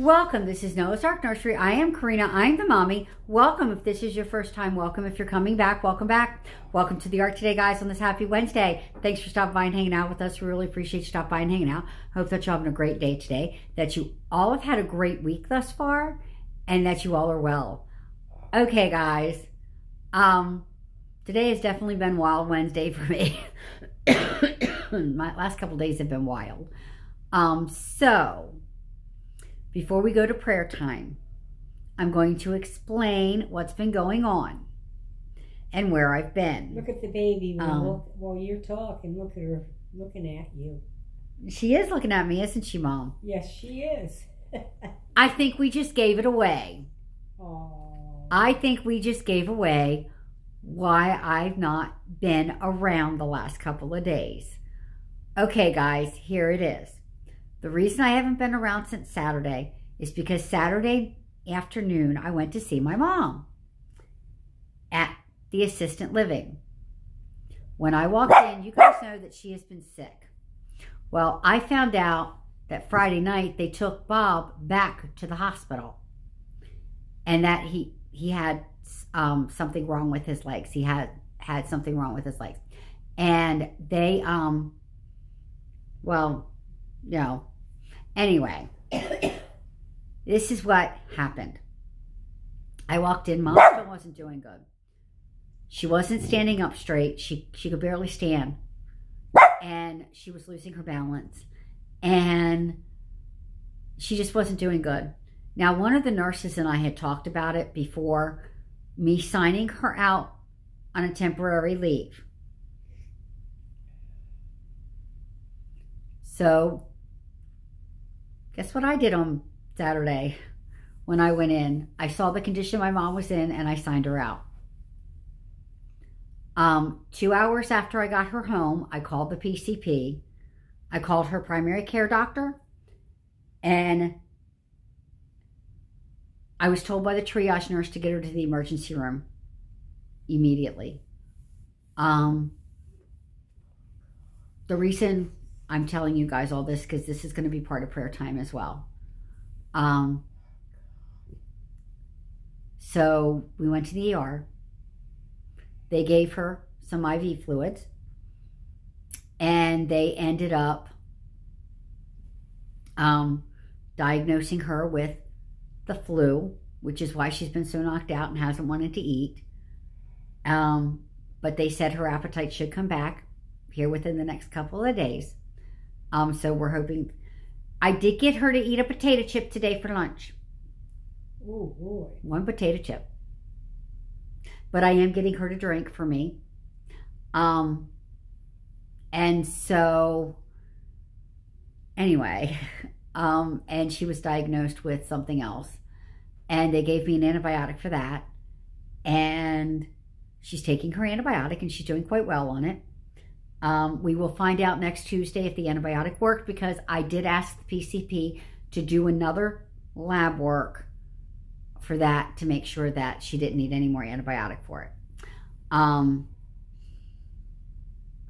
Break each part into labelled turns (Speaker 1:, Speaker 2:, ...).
Speaker 1: Welcome. This is Noah's Ark Nursery. I am Corrinna. I'm the mommy. Welcome. If this is your first time, welcome. If you're coming back, welcome back. Welcome to the Ark today, guys, on this happy Wednesday. Thanks for stopping by and hanging out with us. We really appreciate you stopping by and hanging out. Hope that you're having a great day today, that you all have had a great week thus far, and that you all are well. Okay, guys. Um, today has definitely been Wild Wednesday for me. My last couple days have been wild. Um, so before we go to prayer time, I'm going to explain what's been going on and where I've been.
Speaker 2: Look at the baby while,
Speaker 1: Um,
Speaker 2: look, while you're talking. Look at her looking at you.
Speaker 1: She is looking at me, isn't she, Mom?
Speaker 2: Yes, she is.
Speaker 1: I think we just gave it away.
Speaker 2: Oh,
Speaker 1: I think we just gave away why I've not been around the last couple of days. Okay, guys, here it is. The reason I haven't been around since Saturday is because Saturday afternoon I went to see my mom at the assistant living. When I walked in, you guys know that she has been sick. Well, I found out that Friday night they took Bob back to the hospital and that he he had um, something wrong with his legs. He had had something wrong with his legs, and they um, well, you know, anyway, this is what happened. I walked in. Mom still wasn't doing good. She wasn't standing up straight. She she could barely stand, and she was losing her balance, and she just wasn't doing good. Now, one of the nurses and I had talked about it before me signing her out on a temporary leave. So, guess what I did on Saturday when I went in? I saw the condition my mom was in and I signed her out. Um, two hours after I got her home, I called the PCP. I called her primary care doctor and I was told by the triage nurse to get her to the emergency room immediately. Um, the reason I'm telling you guys all this because this is going to be part of prayer time as well. Um, so we went to the ER. They gave her some IV fluids, and they ended up um, diagnosing her with the flu, which is why she's been so knocked out and hasn't wanted to eat. Um, but they said her appetite should come back here within the next couple of days. Um, so we're hoping. I did get her to eat a potato chip today for lunch.
Speaker 2: oh boy.
Speaker 1: One potato chip. But I am getting her to drink for me. Um, and so, anyway, um, and she was diagnosed with something else. And they gave me an antibiotic for that. And she's taking her antibiotic and she's doing quite well on it. Um, we will find out next Tuesday if the antibiotic worked because I did ask the PCP to do another lab work for that to make sure that she didn't need any more antibiotic for it. Um,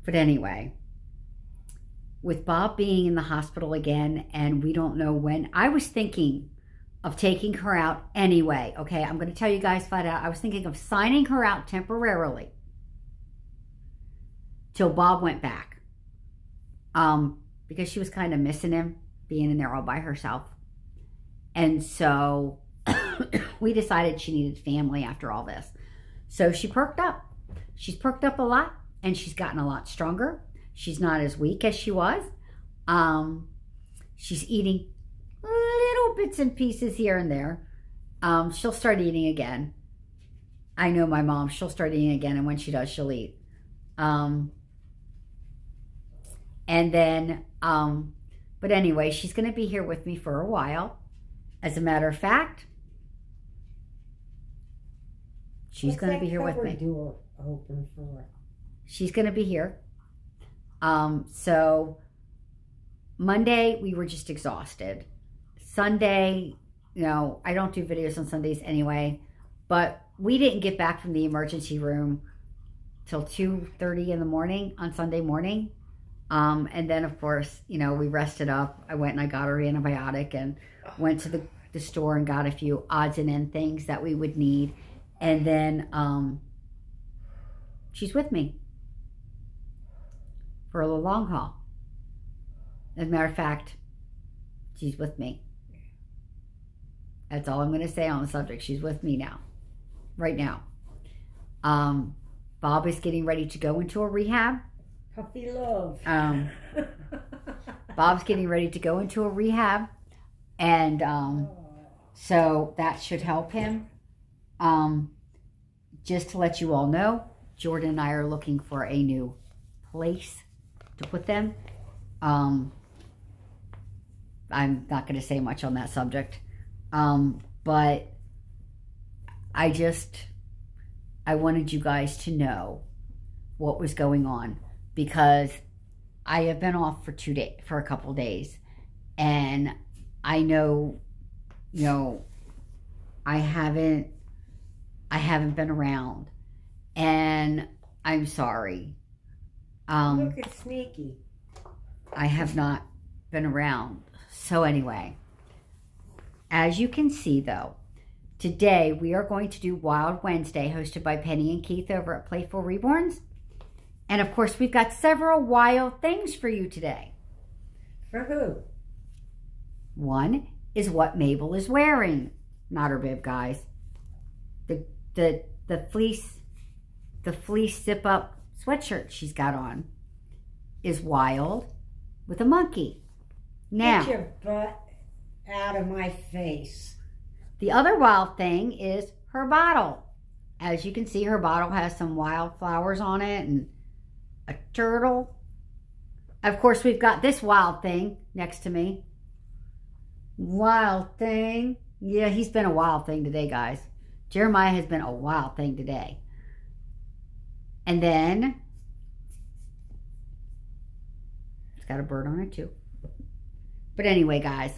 Speaker 1: but anyway, with Bob being in the hospital again and we don't know when, I was thinking of taking her out anyway. Okay, I'm going to tell you guys flat out. I was thinking of signing her out temporarily till Bob went back. Um, because she was kind of missing him being in there all by herself. And so we decided she needed family after all this. So she perked up. She's perked up a lot and she's gotten a lot stronger. She's not as weak as she was. Um, she's eating little bits and pieces here and there. Um, she'll start eating again. I know my mom, she'll start eating again, and when she does, she'll eat. Um, and then, um, but anyway, she's going to be here with me for a while. As a matter of fact, she's going to be here with me.
Speaker 2: Door open for.
Speaker 1: She's going to be here. Um, so Monday we were just exhausted. Sunday, you know, I don't do videos on Sundays anyway, but we didn't get back from the emergency room till 2.30 in the morning on Sunday morning. Um, and then of course, you know, we rested up. I went and I got her antibiotic and went to the the store and got a few odds and end things that we would need. And then um, she's with me for a little long haul. As a matter of fact, she's with me. That's all I'm going to say on the subject. She's with me now, right now. Um, Bob is getting ready to go into a rehab.
Speaker 2: Puppy love.
Speaker 1: Um, Bob's getting ready to go into a rehab, and um, so that should help him. Um, just to let you all know, Jordan and I are looking for a new place to put them. Um, I'm not going to say much on that subject, um, but I just I wanted you guys to know what was going on because I have been off for two days for a couple days, and I know, you know, I haven't I haven't been around, and I'm sorry. Um,
Speaker 2: Look at Sneaky.
Speaker 1: I have not been around. So, anyway, as you can see, though, today we are going to do Wild Wednesday, hosted by Penny and Keith over at Playful Reborns. And of course, we've got several wild things for you today.
Speaker 2: For who?
Speaker 1: One is what Mabel is wearing. Not her bib, guys. The the the fleece the fleece zip up sweatshirt she's got on is wild with a monkey. Now,
Speaker 2: Get your butt out of my face.
Speaker 1: the other wild thing is her bottle. As you can see, her bottle has some wildflowers on it and a turtle. Of course, we've got this wild thing next to me. Wild thing. Yeah, he's been a wild thing today, guys. Jeremiah has been a wild thing today. And then it's got a bird on it too. But anyway, guys,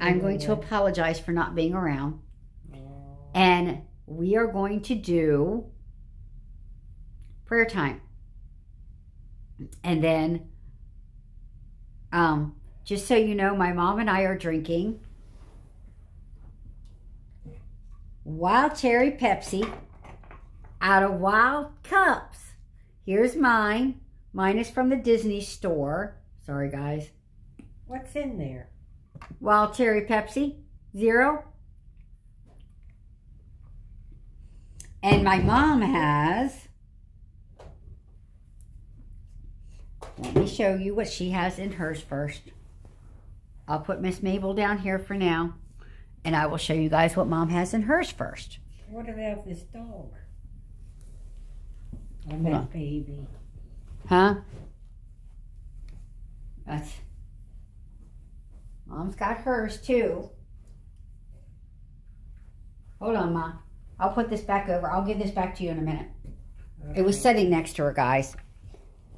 Speaker 1: I'm going to apologize for not being around. And we are going to do prayer time. And then, um, just so you know, my mom and I are drinking wild cherry Pepsi out of wild cups. Here's mine. Mine is from the Disney store. Sorry, guys.
Speaker 2: What's in there?
Speaker 1: Wild cherry Pepsi, zero. And my mom has, let me show you what she has in hers first. I'll put Miss Mabel down here for now, and I will show you guys what mom has in hers first.
Speaker 2: What about this dog?
Speaker 1: Hold
Speaker 2: that
Speaker 1: on.
Speaker 2: baby.
Speaker 1: Huh? That's, mom's got hers too. Hold on, Ma. I'll put this back over. I'll give this back to you in a minute. It was sitting next to her, guys.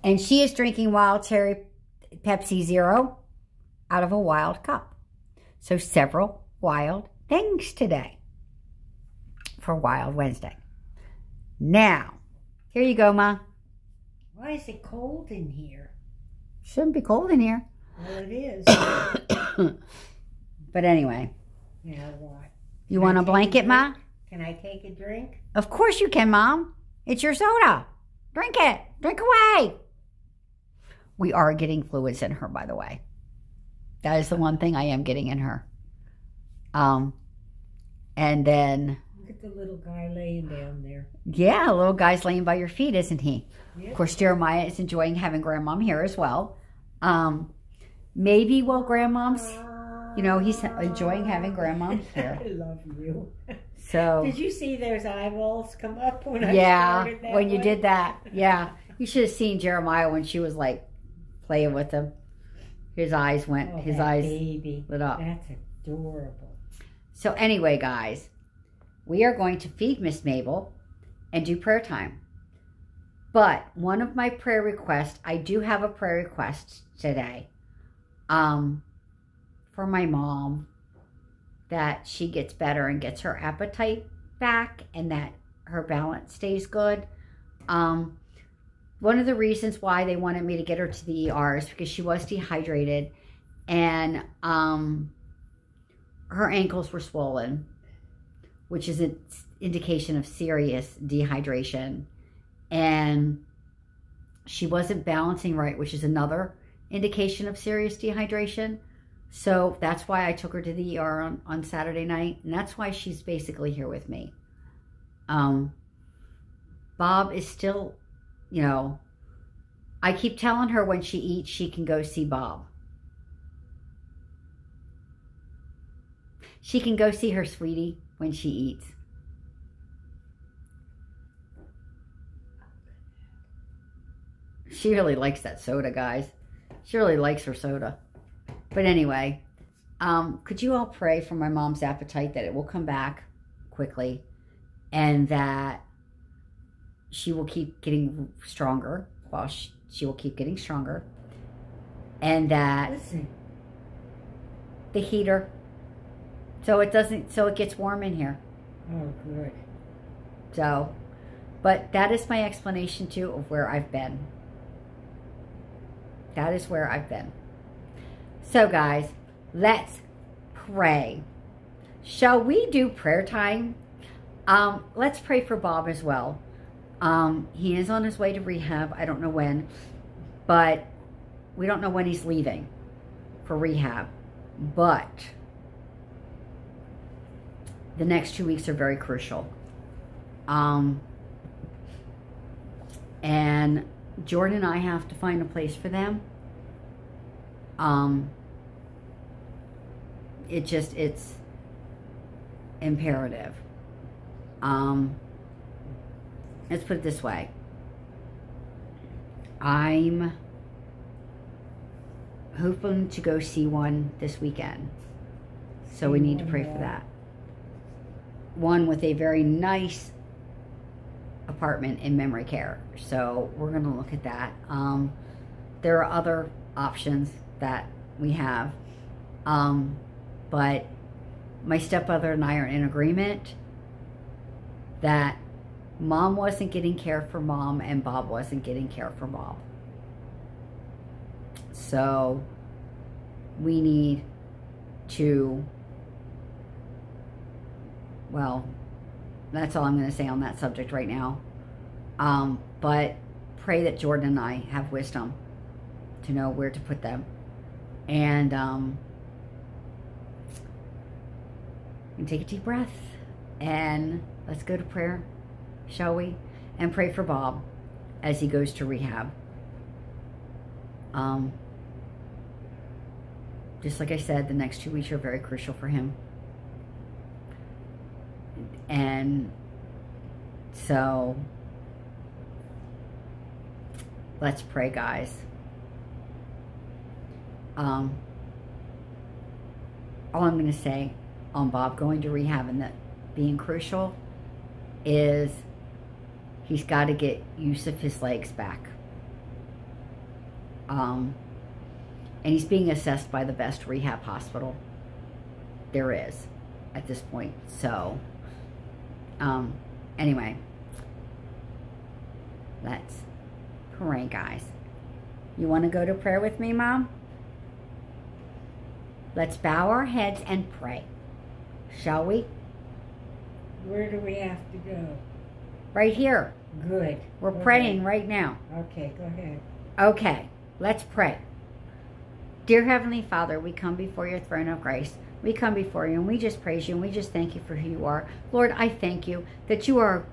Speaker 1: And she is drinking wild cherry Pepsi Zero out of a wild cup. So several wild things today for Wild Wednesday. Now, here you go, Ma.
Speaker 2: Why is it cold in here?
Speaker 1: Shouldn't be cold in here.
Speaker 2: Well, it is.
Speaker 1: but anyway,
Speaker 2: now what?
Speaker 1: you
Speaker 2: Can
Speaker 1: want a blanket, Ma?
Speaker 2: Can I take a drink?
Speaker 1: Of course you can, Mom. It's your soda. Drink it. Drink away. We are getting fluids in her, by the way. That is the one thing I am getting in her. Um, and then,
Speaker 2: Look at the little guy laying down there.
Speaker 1: yeah, a little guy's laying by your feet, isn't he?
Speaker 2: Yep.
Speaker 1: Of course, Jeremiah is enjoying having grandmom here as well. Um, maybe while grandmom's, you know, he's enjoying having grandmom here.
Speaker 2: I love you.
Speaker 1: So,
Speaker 2: Did you see those eyeballs come up when I
Speaker 1: yeah,
Speaker 2: started that
Speaker 1: when you did that, yeah, you should have seen Jeremiah when she was like playing with him. His eyes went,
Speaker 2: Oh,
Speaker 1: his eyes
Speaker 2: baby.
Speaker 1: lit up.
Speaker 2: That's adorable.
Speaker 1: So anyway, guys, we are going to feed Miss Mabel and do prayer time. But one of my prayer requests, I do have a prayer request today. Um for my mom that she gets better and gets her appetite back and that her balance stays good. Um one of the reasons why they wanted me to get her to the ER is because she was dehydrated and um, her ankles were swollen, which is an indication of serious dehydration. And she wasn't balancing right, which is another indication of serious dehydration. So that's why I took her to the ER on, on Saturday night. And that's why she's basically here with me. Um, Bob is still, you know, I keep telling her when she eats, she can go see Bob. She can go see her sweetie when she eats. She really likes that soda, guys. She really likes her soda. But anyway, um, could you all pray for my mom's appetite that it will come back quickly and that she will keep getting stronger while she, she will keep getting stronger. And that
Speaker 2: Listen.
Speaker 1: the heater so it doesn't so it gets warm in here.
Speaker 2: Oh, good.
Speaker 1: so but that is my explanation too of where I've been. That is where I've been. So guys let's pray. Shall we do prayer time? Um let's pray for Bob as well um he is on his way to rehab I don't know when but we don't know when he's leaving for rehab but the next two weeks are very crucial. Um, and Jordan and I have to find a place for them. Um, it just, it's imperative. Um, let's put it this way. I'm hoping to go see one this weekend. So we need to pray for that one with a very nice apartment in memory care. So we're going to look at that. Um, there are other options that we have. Um, but my stepmother and I are in agreement that mom wasn't getting care for mom and Bob wasn't getting care for Bob. So we need to well, that's all I'm going to say on that subject right now. Um, but pray that Jordan and I have wisdom to know where to put them. And um, and take a deep breath and let's go to prayer, shall we? And pray for Bob as he goes to rehab. Um, just like I said, the next two weeks are very crucial for him. And so let's pray, guys. Um, all I'm going to say on Bob going to rehab and that being crucial is he's got to get use of his legs back. Um, and he's being assessed by the best rehab hospital there is at this point. So, um, anyway, let's pray, guys. You want to go to prayer with me, Mom? Let's bow our heads and pray. Shall we?
Speaker 2: Where do we have to go?
Speaker 1: Right here.
Speaker 2: Good.
Speaker 1: We're
Speaker 2: Go
Speaker 1: praying
Speaker 2: ahead.
Speaker 1: right now.
Speaker 2: Okay, go ahead.
Speaker 1: Okay, let's pray. Dear Heavenly Father, we come before your throne of grace. We come before you and we just praise you and we just thank you for who you are. Lord, I thank you that you are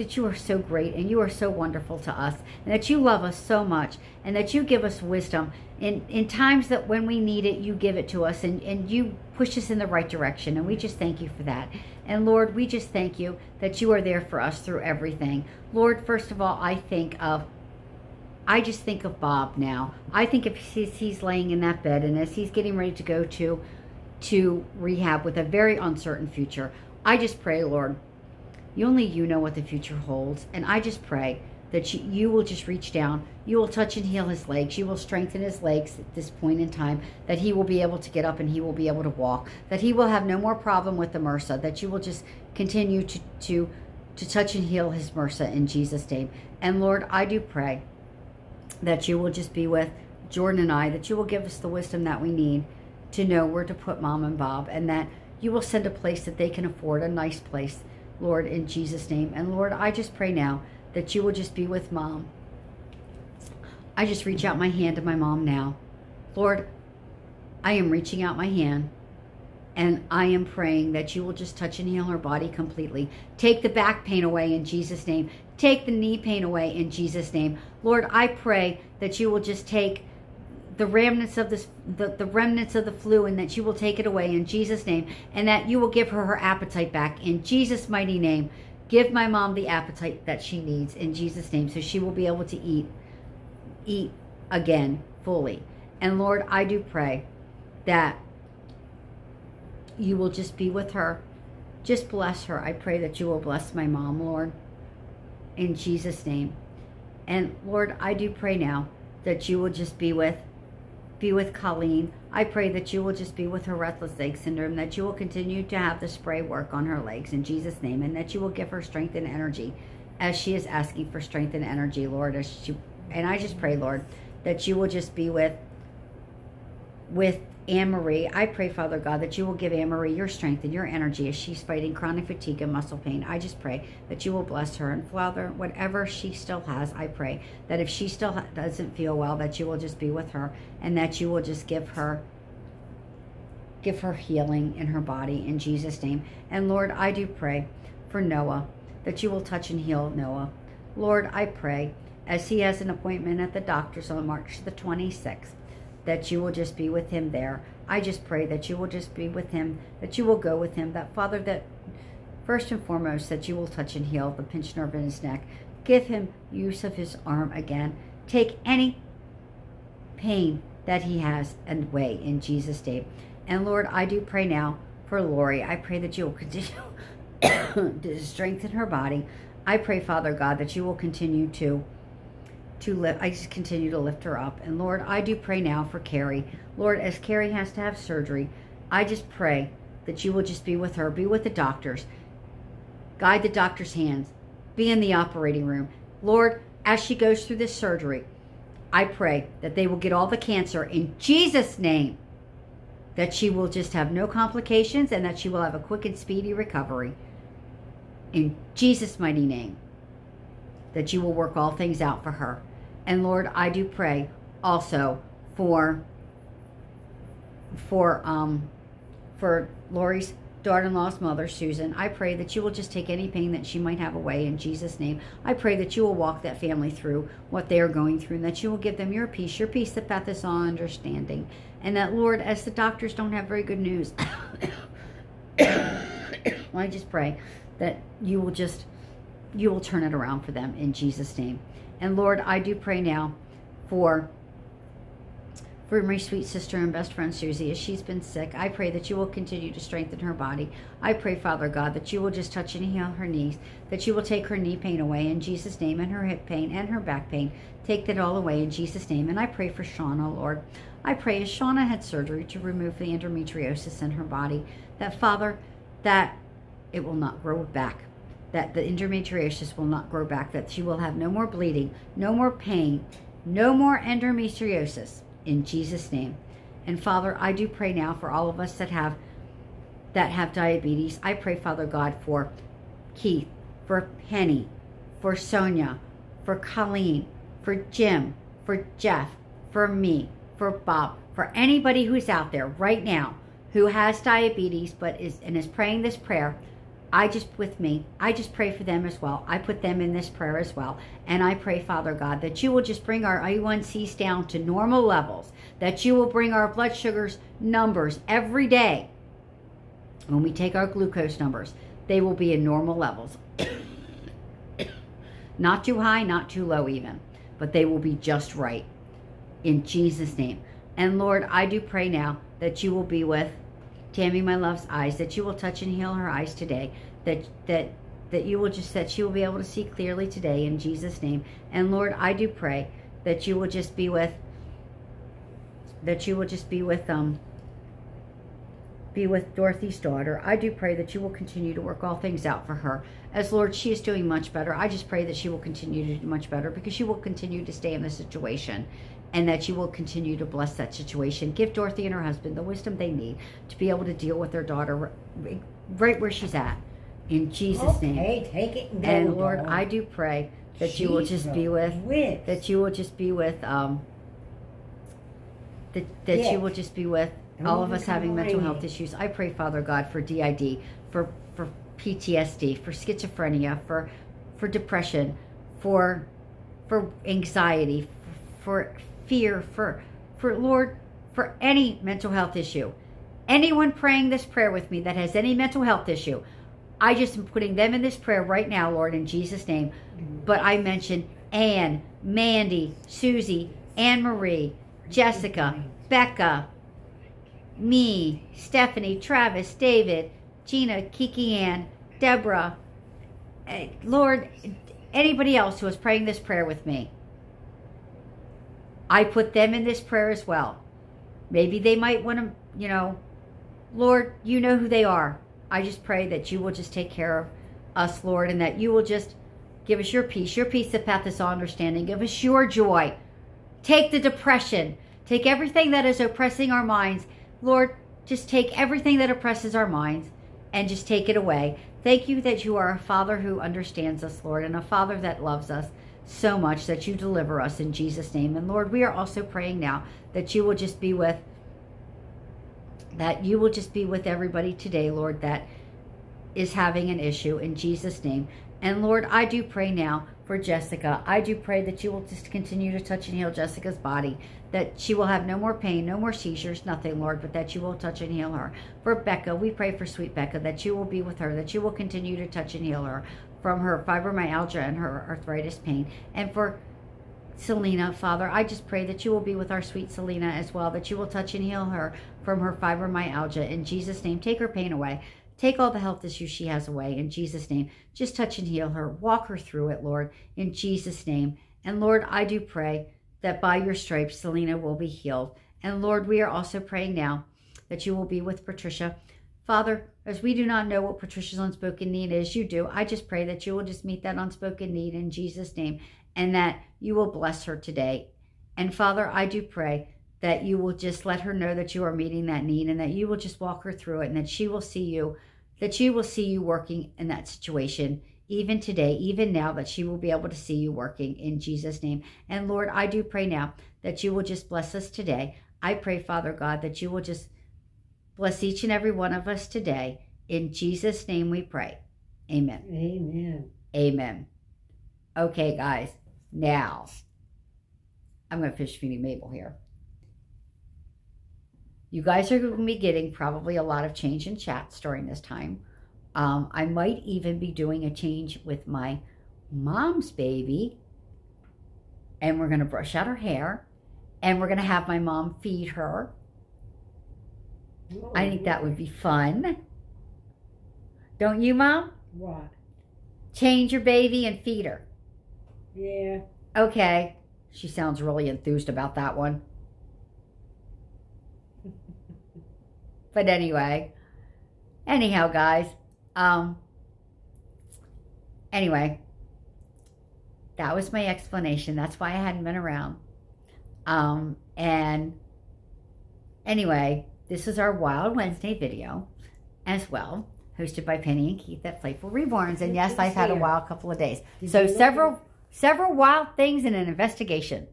Speaker 1: that you are so great and you are so wonderful to us and that you love us so much and that you give us wisdom in, in times that when we need it, you give it to us and, and you push us in the right direction. And we just thank you for that. And Lord, we just thank you that you are there for us through everything. Lord, first of all, I think of I just think of Bob now. I think if he's, he's laying in that bed and as he's getting ready to go to to rehab with a very uncertain future, I just pray, Lord, you only you know what the future holds, and I just pray that you, you will just reach down, you will touch and heal his legs, you will strengthen his legs at this point in time, that he will be able to get up and he will be able to walk, that he will have no more problem with the MRSA, that you will just continue to to to touch and heal his MRSA in Jesus' name. And Lord, I do pray that you will just be with Jordan and I, that you will give us the wisdom that we need to know where to put mom and Bob, and that you will send a place that they can afford, a nice place, Lord, in Jesus' name. And Lord, I just pray now that you will just be with mom. I just reach out my hand to my mom now. Lord, I am reaching out my hand and I am praying that you will just touch and heal her body completely. Take the back pain away in Jesus' name. Take the knee pain away in Jesus' name. Lord, I pray that you will just take the remnants of this the, the remnants of the flu and that you will take it away in Jesus' name and that you will give her her appetite back in Jesus' mighty name. Give my mom the appetite that she needs in Jesus' name so she will be able to eat eat again fully. And Lord, I do pray that you will just be with her. Just bless her. I pray that you will bless my mom, Lord, in Jesus' name. And Lord, I do pray now that you will just be with be with Colleen. I pray that you will just be with her restless leg syndrome, that you will continue to have the spray work on her legs in Jesus' name, and that you will give her strength and energy as she is asking for strength and energy, Lord. As she, and I just pray, Lord, that you will just be with with Anne Marie. I pray, Father God, that you will give Anne Marie your strength and your energy as she's fighting chronic fatigue and muscle pain. I just pray that you will bless her. And Father, whatever she still has, I pray that if she still doesn't feel well, that you will just be with her and that you will just give her give her healing in her body in Jesus' name. And Lord, I do pray for Noah that you will touch and heal Noah. Lord, I pray as he has an appointment at the doctor's on March the 26th that you will just be with him there. I just pray that you will just be with him, that you will go with him, that Father, that first and foremost, that you will touch and heal the pinched nerve in his neck. Give him use of his arm again. Take any pain that he has and away in Jesus' name. And Lord, I do pray now for Lori. I pray that you will continue to strengthen her body. I pray, Father God, that you will continue to to lift, I just continue to lift her up. And Lord, I do pray now for Carrie. Lord, as Carrie has to have surgery, I just pray that you will just be with her, be with the doctors, guide the doctor's hands, be in the operating room. Lord, as she goes through this surgery, I pray that they will get all the cancer in Jesus' name, that she will just have no complications and that she will have a quick and speedy recovery. In Jesus' mighty name, that you will work all things out for her. And Lord, I do pray also for for um for Lori's daughter-in-law's mother, Susan. I pray that you will just take any pain that she might have away in Jesus' name. I pray that you will walk that family through what they are going through and that you will give them your peace, your peace that passeth all understanding. And that, Lord, as the doctors don't have very good news, I just pray that you will just, you will turn it around for them in Jesus' name. And Lord, I do pray now for for my sweet sister and best friend Susie as she's been sick. I pray that you will continue to strengthen her body. I pray, Father God, that you will just touch and heal her knees, that you will take her knee pain away in Jesus' name, and her hip pain and her back pain. Take that all away in Jesus' name. And I pray for Shauna, Lord. I pray as Shauna had surgery to remove the endometriosis in her body, that Father, that it will not grow back that the endometriosis will not grow back, that she will have no more bleeding, no more pain, no more endometriosis in Jesus' name. And Father, I do pray now for all of us that have that have diabetes. I pray, Father God, for Keith, for Penny, for Sonia, for Colleen, for Jim, for Jeff, for me, for Bob, for anybody who's out there right now who has diabetes but is and is praying this prayer I just, with me, I just pray for them as well. I put them in this prayer as well. And I pray, Father God, that you will just bring our A1Cs down to normal levels, that you will bring our blood sugars numbers every day. When we take our glucose numbers, they will be in normal levels. not too high, not too low, even, but they will be just right. In Jesus' name. And Lord, I do pray now that you will be with Tammy, my love's eyes, that you will touch and heal her eyes today, that that that you will just that she will be able to see clearly today in Jesus' name. And Lord, I do pray that you will just be with that you will just be with um be with Dorothy's daughter. I do pray that you will continue to work all things out for her. As Lord, she is doing much better. I just pray that she will continue to do much better because she will continue to stay in the situation and that you will continue to bless that situation. Give Dorothy and her husband the wisdom they need to be able to deal with their daughter right where she's at. In Jesus'
Speaker 2: okay,
Speaker 1: name.
Speaker 2: Okay, take it and.
Speaker 1: And Lord. I do pray that you will just be with,
Speaker 2: with.
Speaker 1: that you will just be with um that, that you will just be with
Speaker 2: And
Speaker 1: all of us having mental health issues. I pray, Father God, for DID, for for PTSD, for schizophrenia, for for depression, for for anxiety, for fear, for for Lord, for any mental health issue. Anyone praying this prayer with me that has any mental health issue, I just am putting them in this prayer right now, Lord, in Jesus' name. But I mentioned Anne, Mandy, Susie, Anne Marie, Jessica, Becca, me, Stephanie, Travis, David, Gina, Kiki Ann, Deborah, eh, Lord, anybody else who is praying this prayer with me. I put them in this prayer as well. Maybe they might want to, you know, Lord, you know who they are. I just pray that you will just take care of us, Lord, and that you will just give us your peace, your peace that passeth all understanding. Give us your joy. Take the depression. Take everything that is oppressing our minds. Lord, just take everything that oppresses our minds and just take it away. Thank you that you are a Father who understands us, Lord, and a Father that loves us so much that you deliver us in Jesus' name. And Lord, we are also praying now that you will just be with that you will just be with everybody today, Lord, that is having an issue in Jesus' name. And Lord, I do pray now for Jessica. I do pray that you will just continue to touch and heal Jessica's body, that she will have no more pain, no more seizures, nothing, Lord, but that you will touch and heal her. For Becca, we pray for sweet Becca, that you will be with her, that you will continue to touch and heal her from her fibromyalgia and her arthritis pain. And for Selena, Father, I just pray that you will be with our sweet Selena as well, that you will touch and heal her from her fibromyalgia. In Jesus' name, take her pain away. Take all the health issues she has away. In Jesus' name, just touch and heal her. Walk her through it, Lord, in Jesus' name. And Lord, I do pray that by your stripes, Selena will be healed. And Lord, we are also praying now that you will be with Patricia. Father, as we do not know what Patricia's unspoken need is, you do. I just pray that you will just meet that unspoken need in Jesus' name and that you will bless her today. And Father, I do pray that you will just let her know that you are meeting that need and that you will just walk her through it and that she will see you, that she will see you working in that situation even today, even now, that she will be able to see you working in Jesus' name. And Lord, I do pray now that you will just bless us today. I pray, Father God, that you will just bless each and every one of us today. In Jesus' name we pray. Amen.
Speaker 2: Amen.
Speaker 1: Amen. Okay, guys. Now, I'm going to fish feeding Mabel here. You guys are going to be getting probably a lot of change in chats during this time. Um, I might even be doing a change with my mom's baby. And we're going to brush out her hair. And we're going to have my mom feed her. I think that would be fun. Don't you, Mom?
Speaker 2: What?
Speaker 1: Change your baby and feed her.
Speaker 2: Yeah.
Speaker 1: Okay. She sounds really enthused about that one. but anyway, anyhow, guys, um, anyway, that was my explanation. That's why I hadn't been around. Um, and anyway, this is our Wild Wednesday video as well, hosted by Penny and Keith at Playful Reborns. And yes, I've had a wild couple of days. So several several wild things in an investigation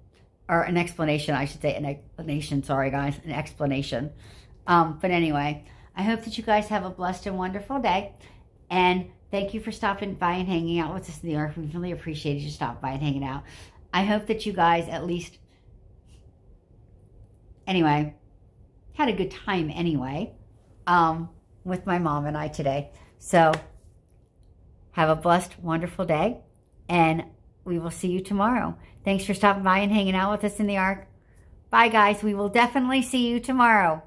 Speaker 1: or an explanation i should say an explanation sorry guys an explanation. Um, but anyway i hope that you guys have a blessed and wonderful day. And thank you for stopping by and hanging out with us in the ark we really appreciate you stopping by and hanging out. I hope that you guys at least anyway had a good time anyway um, with my mom and i today so have a blessed wonderful day and we will see you tomorrow. Thanks for stopping by and hanging out with us in the Ark. Bye, guys. We will definitely see you tomorrow.